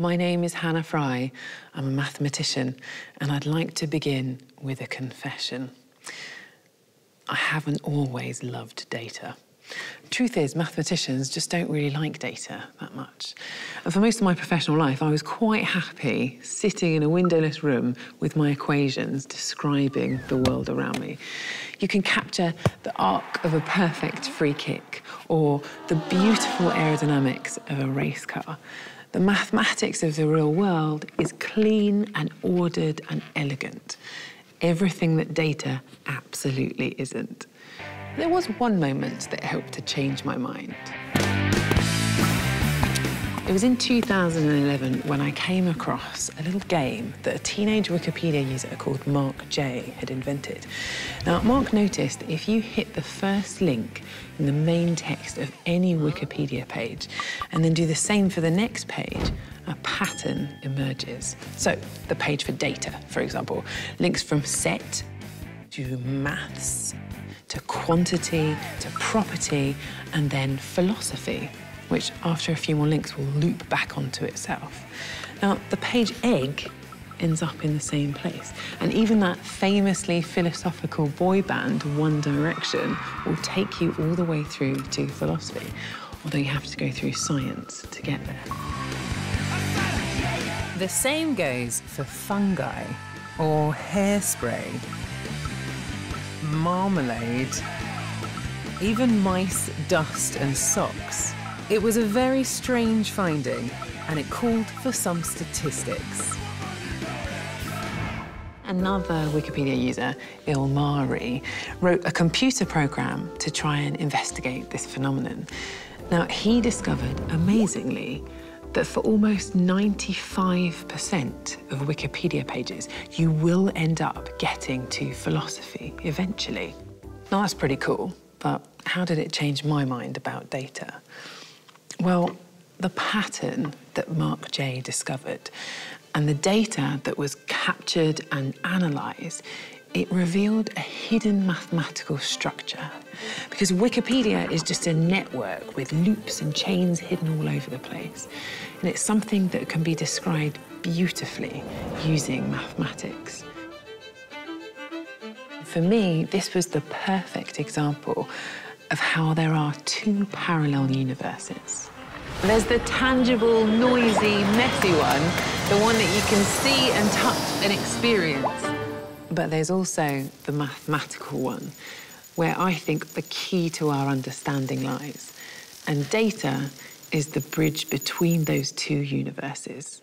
My name is Hannah Fry. I'm a mathematician, and I'd like to begin with a confession. I haven't always loved data. Truth is, mathematicians just don't really like data that much. And for most of my professional life, I was quite happy sitting in a windowless room with my equations describing the world around me. You can capture the arc of a perfect free kick or the beautiful aerodynamics of a race car. The mathematics of the real world is clean and ordered and elegant. Everything that data absolutely isn't. There was one moment that helped to change my mind. It was in 2011 when I came across a little game that a teenage Wikipedia user called Mark J had invented. Now, Mark noticed that if you hit the first link in the main text of any Wikipedia page and then do the same for the next page, a pattern emerges. So, the page for data, for example, links from set to maths to quantity, to property, and then philosophy, which after a few more links will loop back onto itself. Now, the page egg ends up in the same place. And even that famously philosophical boy band, One Direction, will take you all the way through to philosophy, although you have to go through science to get there. The same goes for fungi or hairspray marmalade, even mice, dust, and socks. It was a very strange finding, and it called for some statistics. Another Wikipedia user, Ilmari, wrote a computer program to try and investigate this phenomenon. Now, he discovered, amazingly, that for almost 95% of Wikipedia pages, you will end up getting to philosophy eventually. Now, that's pretty cool, but how did it change my mind about data? Well, the pattern that Mark J discovered and the data that was captured and analysed it revealed a hidden mathematical structure. Because Wikipedia is just a network with loops and chains hidden all over the place. And it's something that can be described beautifully using mathematics. For me, this was the perfect example of how there are two parallel universes. There's the tangible, noisy, messy one, the one that you can see and touch and experience. But there's also the mathematical one, where I think the key to our understanding lies. And data is the bridge between those two universes.